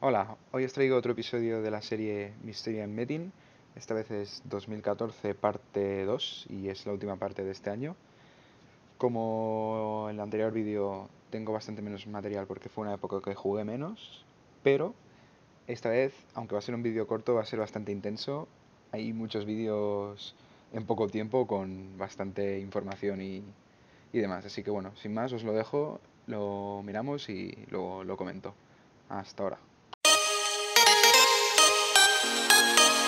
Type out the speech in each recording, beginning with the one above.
Hola, hoy os traigo otro episodio de la serie Mystery en Meeting. Esta vez es 2014 parte 2 y es la última parte de este año. Como en el anterior vídeo tengo bastante menos material porque fue una época que jugué menos, pero esta vez, aunque va a ser un vídeo corto, va a ser bastante intenso. Hay muchos vídeos en poco tiempo con bastante información y, y demás. Así que bueno, sin más os lo dejo, lo miramos y luego lo comento. Hasta ahora. Thank you.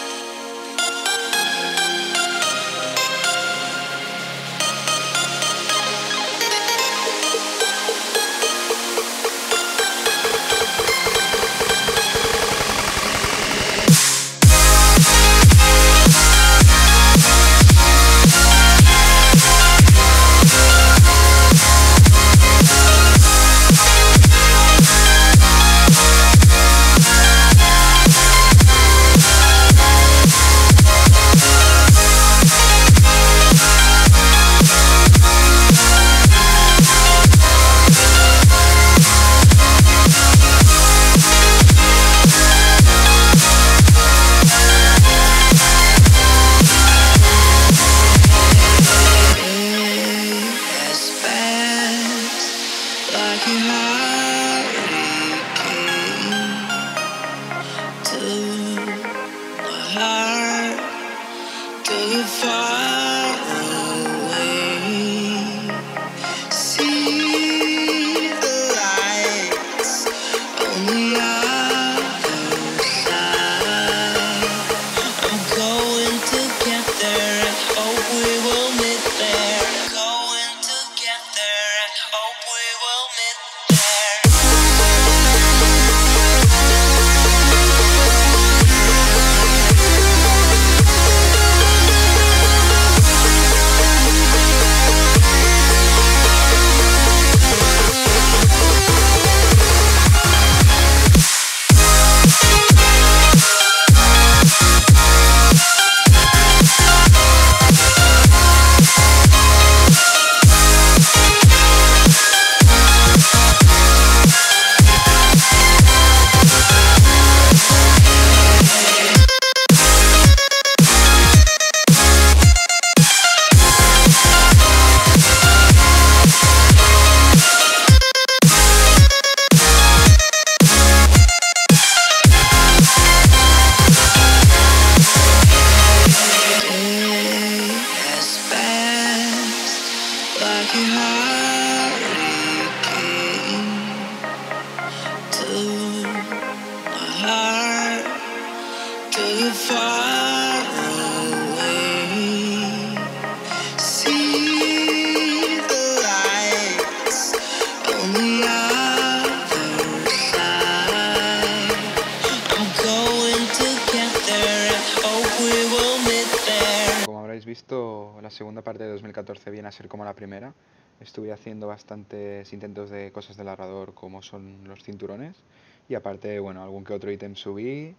fire visto, la segunda parte de 2014 viene a ser como la primera. Estuve haciendo bastantes intentos de cosas del narrador, como son los cinturones. Y aparte, bueno, algún que otro ítem subí,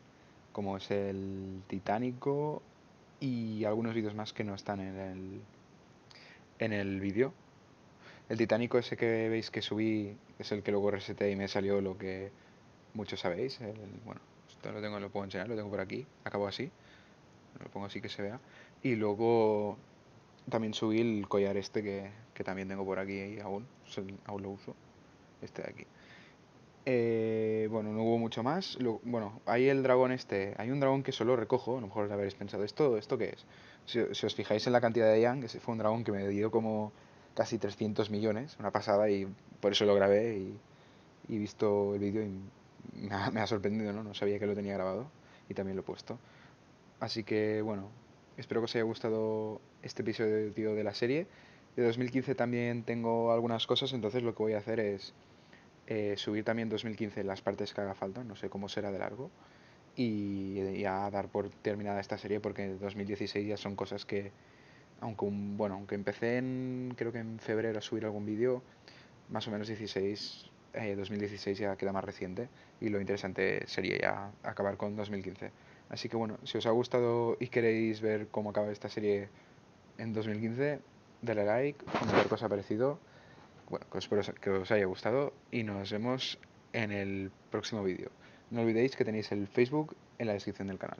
como es el titánico. Y algunos vídeos más que no están en el, en el vídeo. El titánico ese que veis que subí es el que luego reseté y me salió lo que muchos sabéis. el- bueno, esto lo tengo, lo puedo enseñar, lo tengo por aquí. Acabo así. Lo pongo así que se vea. Y luego también subí el collar este que, que también tengo por aquí y aún. aún lo uso. Este de aquí. Eh, bueno, no hubo mucho más. Bueno, hay el dragón este. Hay un dragón que solo recojo. A lo mejor habréis pensado, ¿esto, ¿esto qué es? Si, si os fijáis en la cantidad de Yang, ese fue un dragón que me dio como casi 300 millones. Una pasada y por eso lo grabé y, y visto el vídeo y me ha, me ha sorprendido, ¿no? No sabía que lo tenía grabado y también lo he puesto. Así que bueno, espero que os haya gustado este episodio de la serie. De 2015 también tengo algunas cosas, entonces lo que voy a hacer es eh, subir también 2015 las partes que haga falta, no sé cómo será de largo, y ya dar por terminada esta serie porque 2016 ya son cosas que, aunque un- bueno, aunque empecé en, creo que en febrero a subir algún vídeo, más o menos 16, eh, 2016 ya queda más reciente y lo interesante sería ya acabar con 2015. Así que bueno, si os ha gustado y queréis ver cómo acaba esta serie en 2015, dale like, comentar ha parecido. Bueno, que espero que os haya gustado y nos vemos en el próximo vídeo. no olvidéis que tenéis el Facebook en la descripción del canal.